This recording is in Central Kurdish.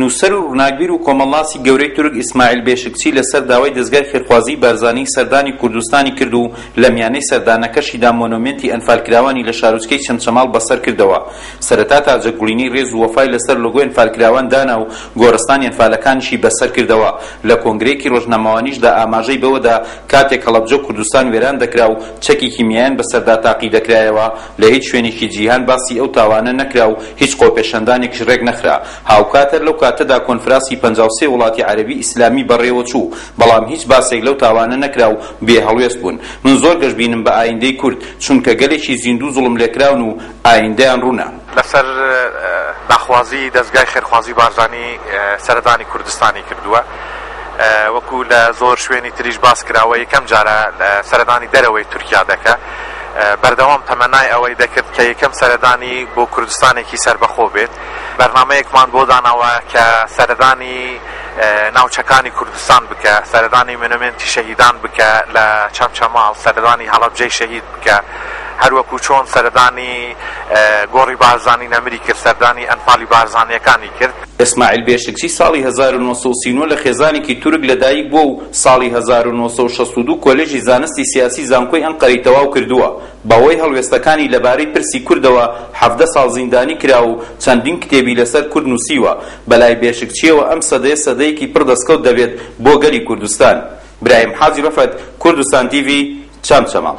نووسەر و ڕووناکبیر و کۆمەڵناسی گەورەی تورک ئیسماعیل بێشکچی لەسەر داوای دەزگای خێرخوازیی بارزانی سەردانی کوردستانی کرد و لە میانەی سەردانەکەشیدا مۆنۆمێنتی ئەنفالکراوانی لە شارۆچکەی چەمچەماڵ بەسەر کردەوە سەرەتا تاجەگوڵینەی ڕێز و وەفای لەسەر لۆگۆی ئەنفالکراوان دانا و گۆڕستانی ئەنفالەکانیشی بەسەر کردەوە لە کۆنگرەیەکی ڕۆژنامەوانیشدا ئاماژەی بەوەدا کاتێک هەڵەبجە و کوردستان وێران دەکرا و چەکی کیمیایان بەسەردا تاقی دەکرایەوە لە هیچ شوێنێکی جیهان باسی ئەو تاوانە نەکرا و هیچ خۆپێشاندانێکش رێک نەخرا. هاوکات هەر لەو کاتەدا کۆنفراسی پەنجا و سێ وڵاتی عەرەبی ئیسلامی بەڕێوە چوو، بەڵام هیچ باسێک لەو تاوانە نەکرا و بێ هەڵوێست بوون. من زۆر گەشبینم بە ئایندەی کورد، چونکە گەلێکی زیندوو زوڵملێکراون و ئایندەیان روونە. لەسەر داخوازی دەزگای خێرخوازی بارزانی سەردانی کوردستانی کردووە. وەکو لە زۆر شوێنی تریش باس کراوە یەکەم جارە سەردانی دەرەوەی تورکیا دەکا. بەردەوام تەمەنای ئەوەی دەکرد کە یەکەم سەردانی بۆ کوردستانێکی سەربەخۆ بێت بەرنامەیەکمان بۆ داناوە کە سەردانی ناوچەکانی کوردستان بکە سەردانی منەمێنتی شەهیدان بکە لە چەمچەماڵ سەردانی هەڵەبجەی شەهید بکە هەروەکو چۆن سەردانی گۆڕی بارزانانی نەمری کرد سەردانی ئەنفالی بارزانانیەکانی کرد ئیسماعیل بێشکچی ساڵی هەزار و نۆ سەد و سی و نۆ لە خێزانێکی تورک لەدایکبووە و ساڵی هەزار و نۆ سەد و شەست و دوو کۆلێژی زانستی سیاسی زانکۆی ئەنقەرەی تەواو کردووە، بەهۆی هەڵوێستەکانی لەبارەی پرسی کوردەوە حەڤدە ساڵ زیندانی کراوە و چەندین کتێبی لەسەر کورد نووسیوە، بەلای بێشکچییەوە ئەم سەدەیە سەدەیەکی پڕ دەستکەوت دەبێت بۆ گەلی کوردستان. برایم حاجی بەفەت، کوردستان تیڤی، چەمچەماڵ.